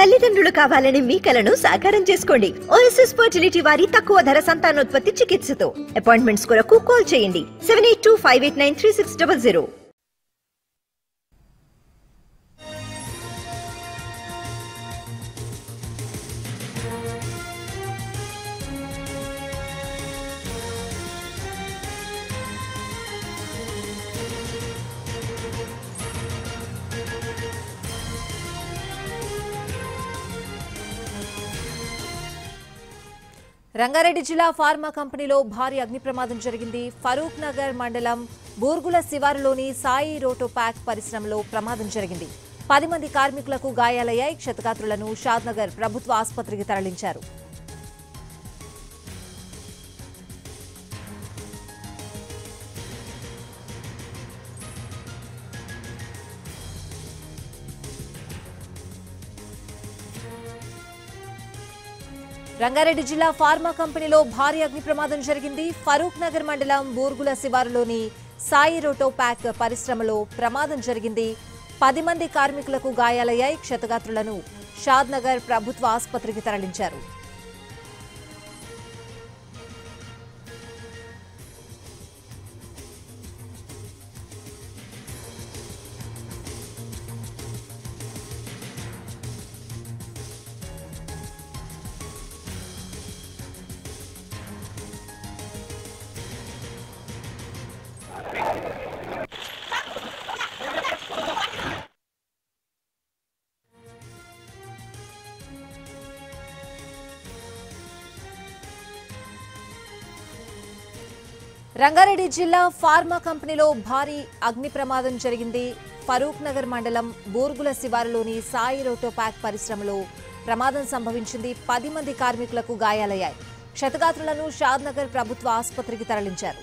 తల్లిదండ్రులు కావాలని మీ కలను సాకారం చేసుకోండి. ఓఎస్ఎస్ ఫర్టిలిటీ వారి తక్కువ ధర సంతానోత్పత్తి చికిత్సతో. అపాయింట్మెంట్స్ కొరకు కాల్ చేయండి. Seven eight two five eight nine three six double zero. Rangareddy జిల్లా ఫార్మా కంపెనీలో భారీ అగ్ని ప్రమాదం జరిగింది. ఫరూక్ నగర్ మండలం బూర్గుల శివారులోని సాయి రోటో ప్యాక్ పరిశ్రమలో ప్రమాదం జరిగింది. పది మంది కార్మికులకు గాయాలయ్యాయి. క్షతగాత్రులను షాద్నగర్ ప్రభుత్వ ఆసుపత్రికి తరలించారు. రంగారెడ్డి జిల్లా ఫార్మా కంపెనీలో భారీ అగ్ని ప్రమాదం జరిగింది. ఫరూక్ నగర్ మండలం బూర్గుల శివారులోని సాయి రోటో ప్యాక్ పరిశ్రమలో ప్రమాదం జరిగింది. పది మంది కార్మికులకు గాయాలయ్యాయి. క్షతగాత్రులను షాద్ నగర్ ప్రభుత్వ ఆసుపత్రికి తరలించారు. రంగారెడ్డి జిల్లా ఫార్మా కంపెనీలో భారీ అగ్ని ప్రమాదం జరిగింది. ఫరూక్ నగర్ మండలం బూర్గుల శివారులోని సాయి రోటోపాక్ పరిశ్రమలో ప్రమాదం సంభవించింది. పది మంది కార్మికులకు గాయాలయ్యాయి. క్షతగాత్రులను షాద్ నగర్ ప్రభుత్వ ఆసుపత్రికి తరలించారు.